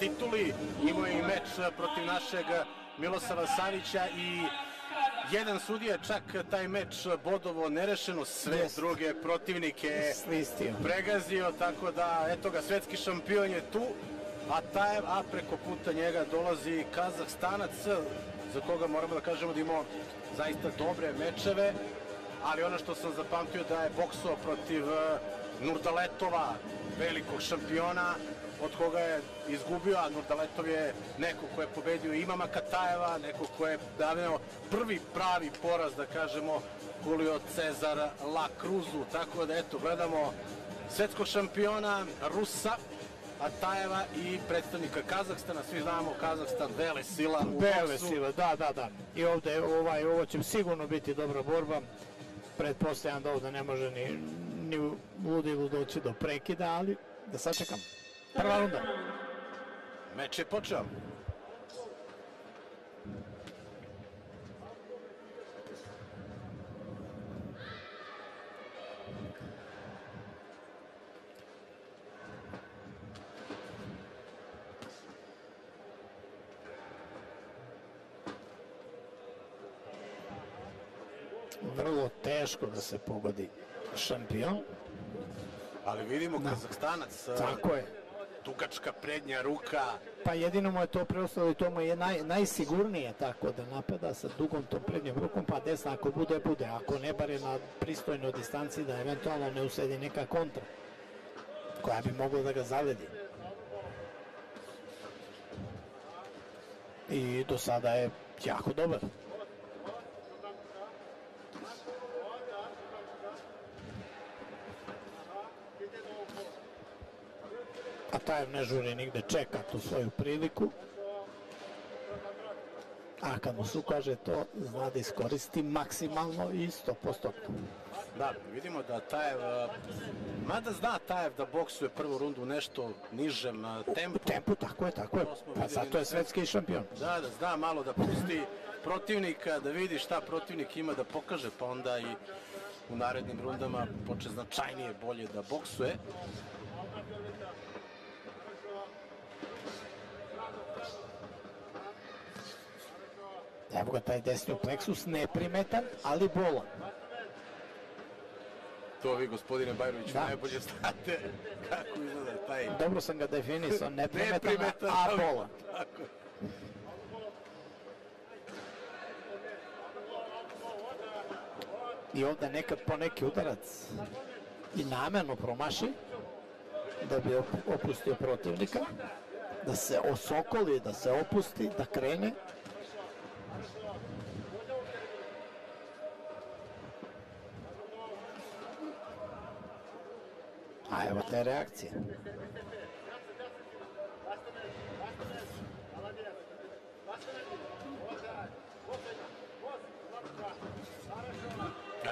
tituli. Imao je i meč protiv našeg Milosava Savića i jedan sudija čak taj meč bodovo nerešeno, sve Jest. druge protivnike Slistio. pregazio, tako da, eto ga, svetski šampion je tu, a Tajev, a preko puta njega dolazi Kazahstanac, za koga moramo da kažemo da imao zaista dobre mečeve, ali ono što sam zapamtio da je boksao protiv eh, Nurdaletova, velikog šampiona, od koga je izgubio, a Nurdaletov je neko ko je pobedio Imama Katajeva, neko ko je davneo prvi pravi poraz, da kažemo, Julio Cezar La Cruzu, tako da eto, gledamo svetskog šampiona Rusa, Atajeva i predstavnika Kazahstana, svi znamo Kazahstan, vele sila u boksu. sile, da, da, da. I ovde, ovaj, ovo će sigurno biti dobra borba. Pretpostavljam da ovde ne može ni, ni ludilu doći do prekida, ali da sačekam. Prva runda. Meč je počeo. Vrlo teško da se pogodi šampion. Ali vidimo Kazahstanac, eh, Tako je. Dugačka prednja ruka, Pa jedino mu je to preostalo i to mu je naj, najsigurnije tako da napada sa dugom tom prednjom rukom, pa desna ako bude, bude. Ako ne, bare na pristojnoj distanci da eventualno ne usedi neka kontra koja bi mogla da ga zavedi. I do sada je jako dobar. A Tajev ne žuri nigde, čeka tu svoju priliku. A kad mu se ukaže to, zna da iskoristi maksimalno i 100%. Da, vidimo da Tajev, eh, mada zna Tajev da boksuje prvu rundu u nešto nižem eh, tempu. Tempu, tako je, tako je. Pa zato je svetski šampion. Da, da zna malo da pusti protivnika, da vidi šta protivnik ima da pokaže, pa onda i u narednim rundama poče značajnije bolje da boksuje. Evo ga taj desni pleksus, neprimetan, ali bolan. To vi, gospodine Bajrović, Da. najbolje znate kako izgleda taj Dobro sam ga definisao, neprimetan, neprimetan, a bolan. Tako. I ovde nekad po neki udarac i namerno promaši da bi op- opustio protivnika, da se osokoli, da se opusti, da krene. A evo te reakcije.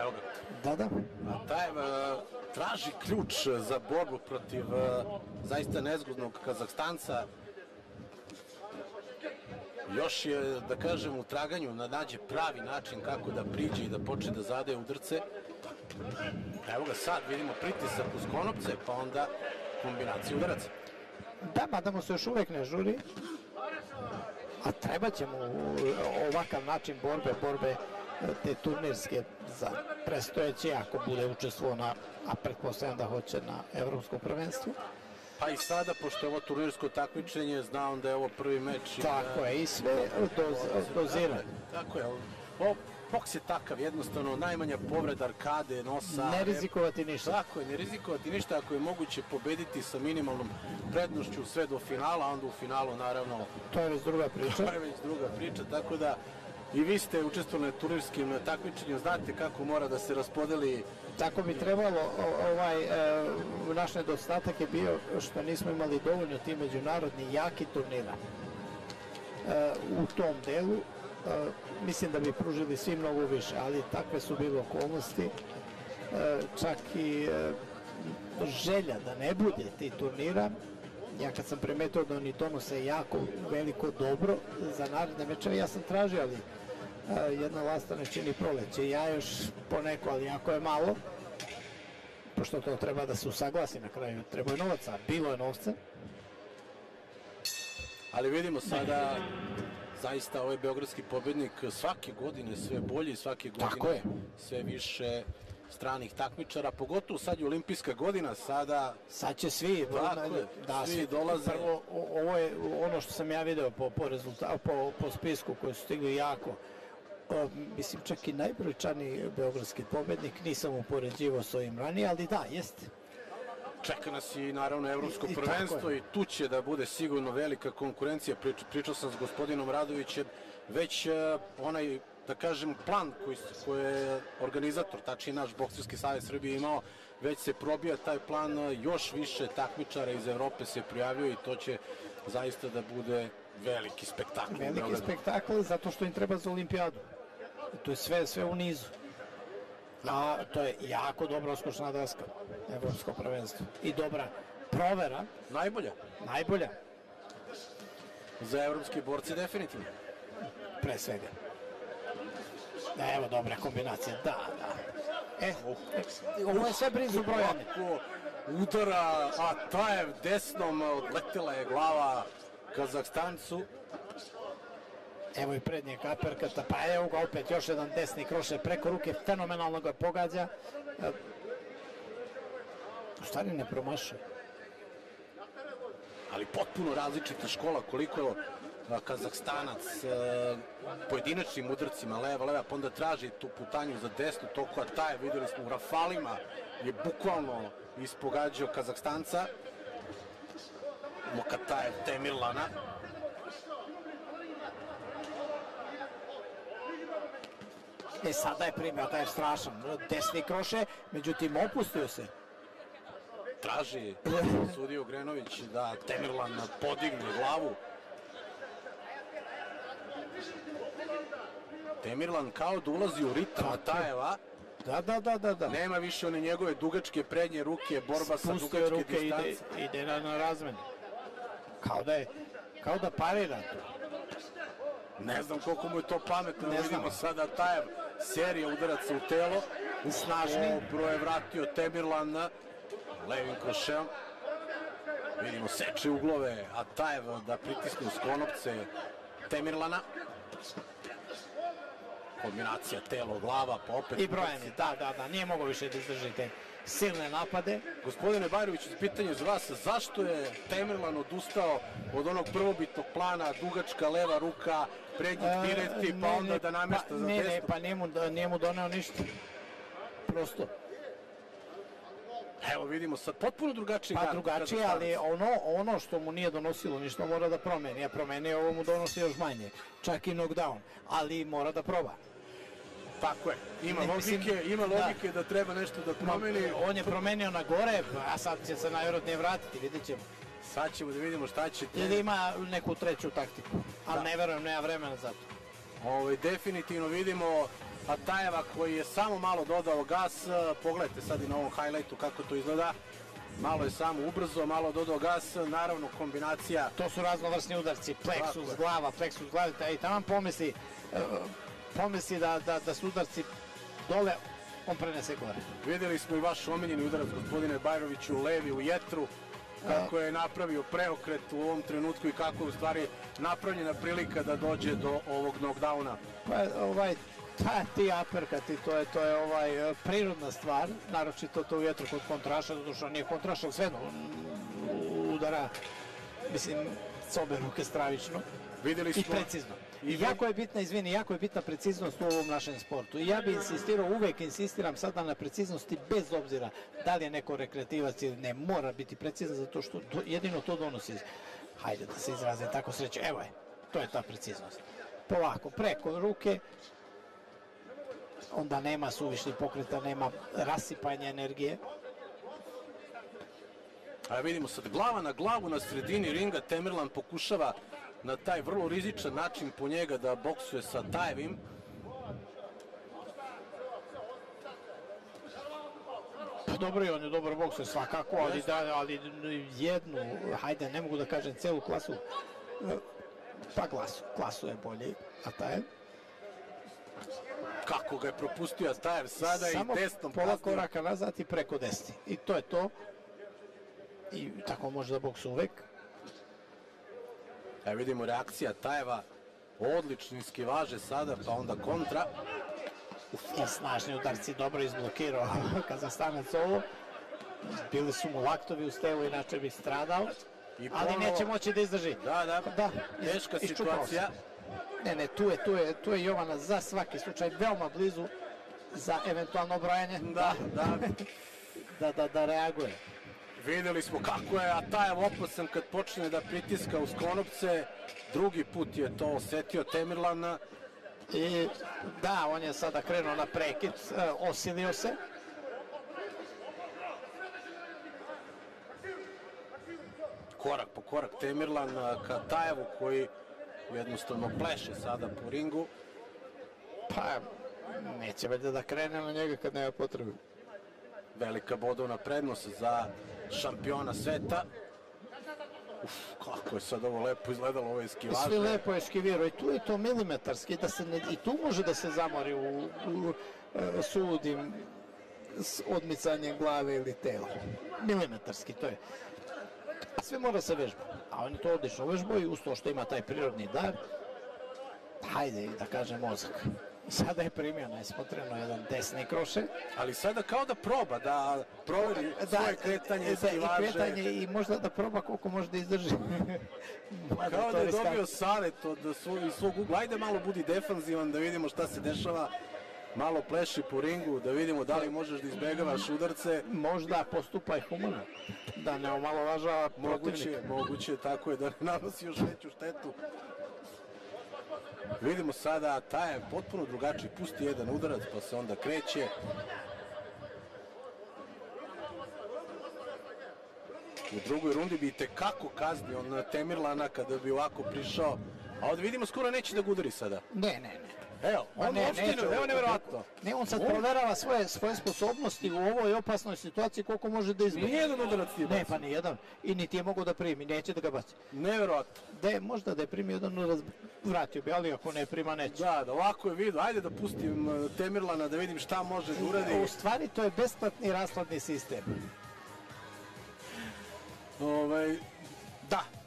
Evo ga. Da, da. A taj e, traži ključ za borbu protiv e, zaista nezgodnog Kazahstanca. Još je, da kažem, u traganju da nađe pravi način kako da priđe i da počne da zadaje udrce. Evo ga sad, vidimo pritisak uz konopce, pa onda kombinacija udaraca. Da, mada mu se još uvek ne žuri. A treba će mu ovakav način borbe, borbe e, te turnirske za prestojeće, ako bude učestvovao na, a pretpostavljam da hoće na evropskom prvenstvu. Pa i sada, pošto je ovo turnirsko takmičenje, zna on da je ovo prvi meč. Tako da- je, i sve doz, dozira. Tako je, o, boks je takav, jednostavno, najmanja povreda arkade, nosa. Ne rizikovati ništa. Tako je, ne rizikovati ništa ako je moguće pobediti sa minimalnom prednošću sve do finala, a onda u finalu naravno To je već druga priča. to je već druga priča, tako da i vi ste učestvovali na turnirskim takmičenju, znate kako mora da se raspodeli Tako bi trebalo, ovaj, e, naš nedostatak je bio što nismo imali dovoljno ti međunarodni jaki turnira. E, u tom delu mislim da bi pružili svi mnogo više, ali takve su bile okolnosti, e, čak i e, želja da ne bude ti turnira, ja kad sam primetio da oni donose jako veliko dobro za naredne mečeve, ja sam tražio, ali e, jedna lasta ne čini proleće. Ja još poneko, ali jako je malo, pošto to treba da se usaglasi na kraju, treba je novaca, bilo je novca. Ali vidimo sada zaista ovaj beogradski pobednik svake godine sve bolji, svake godine Tako je. sve više stranih takmičara, pogotovo sad je olimpijska godina, sada Sad će svi, Tako da, svi svi dolaze. Prvo, ovo je ono što sam ja video po, po, rezultatu, po, po spisku koji su stigli jako. O, mislim, čak i najbrojčaniji beogradski pobednik, nisam upoređivao s ovim ranije, ali da, jeste. Čeka nas i naravno evropsko I- i prvenstvo i tu će da bude sigurno velika konkurencija. Prič, pričao sam s gospodinom Radovićem, već e, onaj da kažem plan koji, koji je organizator, tačnije naš Bokserski savez Srbije imao, već se probija taj plan, e, još više takmičara iz Evrope se prijavljuje i to će zaista da bude veliki spektakl. Veliki spektakl zato što im treba za olimpijadu. To je sve, sve u nizu. A to je jako dobra oskočna daska, evropsko prvenstvo. I dobra provera, Najbolja najbolja, za evropske borce definitivno. pre svega. Evo, dobra kombinacija, da, da. E, e, ovo je sve blizu brojane. Udara, a Tajev desnom odletela je glava Kazahstancu. Evo i prednje kaperkata, pa evo ga opet još jedan desni kroše preko ruke, fenomenalno ga pogađa. E, U stvari ne promašuje. ali potpuno različita škola koliko Kazahstanac e, pojedinačnim udarcima leva, leva, pa onda traži tu putanju za desnu, toliko Ataje, videli smo u Rafalima, je bukvalno ispogađao Kazahstanca. Mokatajev Temirlana. E sada je primio taj strašan desni kroše, međutim opustio se. traži sudiju Grenović da Temirlan podigne glavu. Temirlan kao da ulazi u ritam Atajeva, Da, da, da, da, da. nema više one njegove dugačke prednje ruke, borba sa Spustio je dugačke ruke i ide, distance. ide na, na razmen. Kao da je, kao da parira to. Ne znam koliko mu je to pametno, Ne vidimo znamo. sada Atajev, serija udaraca u telo, Snažni. Dobro je vratio Temirlan levim krošem. Vidimo seče uglove, Atajev da pritisne uz konopce Temirlana. Kombinacija telo, glava, pa opet... I brojani, da, da, da, nije mogo više da izdrži te silne napade. Gospodine Bajrović, pitanje za vas, zašto je Temirlan odustao od onog prvobitnog plana, dugačka leva ruka, prednji direti, pa E, Ne, onda ne, da namješta pa, za ne, desno? ne, pa nije mu, nije mu doneo ništa. Prosto. Evo vidimo sad potpuno drugačiji Pa drugačije, ali ono, ono što mu nije donosilo ništa mora da promeni. A promeni ovo mu donosi još manje. Čak i knockdown. Ali mora da proba. Tako je. Ima Ne, logike, mislim, ima da. logike da. treba nešto da promeni. On je promenio na gore, a sad će se najvjerojatnije vratiti, vidjet ćemo. Sad ćemo da vidimo šta će te... Ili ima neku treću taktiku. Ali Da. ne verujem, nema vremena za to. Ovaj, definitivno vidimo Atajeva koji je samo malo dodao gas. Pogledajte sad i na ovom highlightu kako to izgleda. Malo je samo ubrzo, malo dodao gas. Naravno kombinacija To su raznovrsni udarci, pleksus glava, pleksus glave, i tamo pomisli, e, pomisli da, da, da su udarci dole, on prenese gore. Videli smo i vaš omiljeni udarac gospodine Bajroviću, levi u jetru, kako je napravio preokret u ovom trenutku i kako je u stvari napravljena prilika da dođe do ovog knockdowna. Pa ovaj, ta, ti aperkati, to je, to je ovaj, e, prirodna stvar, naročito to u vjetru kod kontraša, zato što nije kontraš, ali mm, udara, mislim, s obe ruke stravično Videli i smo precizno. I I jako je bitna, izvini, jako je bitna preciznost u ovom našem sportu. I ja bih insistirao, uvek insistiram sada na preciznosti bez obzira da li je neko rekreativac ili ne, mora biti precizan zato što to, jedino to donosi, hajde da se izrazim tako sreće, evo je, to je ta preciznost. Polako, preko ruke, onda nema suvišnih pokreta, nema rasipanja energije. A vidimo sad glava na glavu na sredini ringa, Temirlan pokušava na taj vrlo rizičan način po njega da boksuje sa Tajevim. Pa dobro i on je dobar bokser svakako, ali, da, ali jednu, hajde, ne mogu da kažem celu klasu, pa klasu, klasu je bolji, a taj Kako ga je propustio Tajev sada samo i desnom pola kaznio. koraka nazad i preko desni. I to je to. I tako može da boksu uvek. Evo vidimo reakcija Tajeva, odlični skivaže sada, pa onda kontra. I snažni udarci dobro izblokirao Kazahstanac ovo. Bili su mu laktovi u stelu, inače bi stradao. I Ali ponovo- neće moći da izdrži. Da, da, Da, teška iščupao se. Ne, ne, tu je, tu je, tu je Jovana za svaki slučaj veoma blizu za eventualno brojanje. Da, da. da, da, da reaguje. Videli smo kako je Atajev opasan kad počne da pritiska uz konopce. Drugi put je to osetio Temirlana. I da, on je sada krenuo na prekid, e, osilio se. Korak po korak Temirlan ka Tajevu koji jednostavno pleše sada po ringu. Pa, neće valjda da krene na njega kad nema potrebe. Velika bodovna prednost za šampiona sveta. Uf, kako je sad ovo lepo izgledalo, ovo je I skivaže. Sve lepo je skivirao i tu je to milimetarski, da se ne, i tu može da se zamori u, u e, suludim s odmicanjem glave ili tela. Milimetarski, to je. Sve mora se vežba. A on je to odlično vežbao i uz to što ima taj prirodni dar, hajde da kažem mozak. Sada je primio nesmotreno jedan desni kroše. Ali sada kao da proba da proveri svoje kretanje, da, i kretanje i možda da proba koliko može da izdrži. Kao da je dobio savjet od svog, svog ugla. Ajde malo budi defanzivan da vidimo šta se dešava. Malo pleši po ringu da vidimo da li možeš da izbegavaš udarce. možda postupaj humano, da ne omalovažava Moguće, moguće, tako je da ne nanosi još veću štetu. Vidimo sada, taj je potpuno drugačiji, pusti jedan udarac pa se onda kreće. U drugoj rundi bi tekako kaznio on Temirlana kada bi ovako prišao. A ovdje vidimo skoro neće da ga udari sada. Ne, ne, ne. Evo, on ne, ne, evo nevjerojatno. Ne, on sad proverava svoje, svoje sposobnosti u ovoj opasnoj situaciji koliko može da izbjegne. Nijedan udarac nije Ne, pa nijedan. I niti je mogu da primi, neće da ga baci. Nevjerojatno. Da je, možda da je primio jedan udarac, vratio bi, ali ako ne prima, neće. Da, da ovako je vidio. Ajde da pustim uh, Temirlana da vidim šta može da uradi. U stvari, to je besplatni rasladni sistem. Ovaj, da.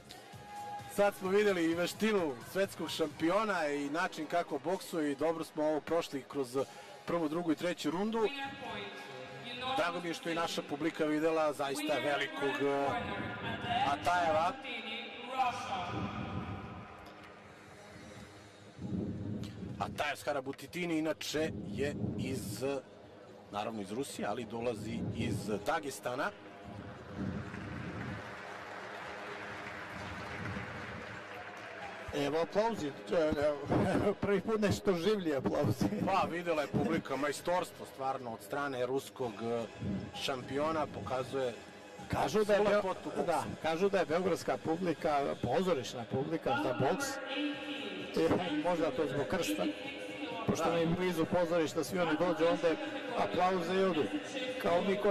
Sad smo vidjeli i veštinu svetskog šampiona i način kako boksuje i dobro smo ovo prošli kroz prvu, drugu i treću rundu. Drago mi je što je naša publika videla zaista velikog eh, Atajeva. Atajev Skarabutitini inače je iz, naravno iz Rusije, ali dolazi iz Dagestana. Evo aplauzi, prvi put nešto življi aplauzi. Pa, videla je publika majstorstvo stvarno od strane ruskog eh, šampiona, pokazuje Kažu da je, Beo- da, kažu da je beogradska publika, pozorišna publika za boks. E, možda to zbog krsta. Pošto mi je blizu pozorišta, svi oni dođu, onda aplauze i odu. Kao mi kod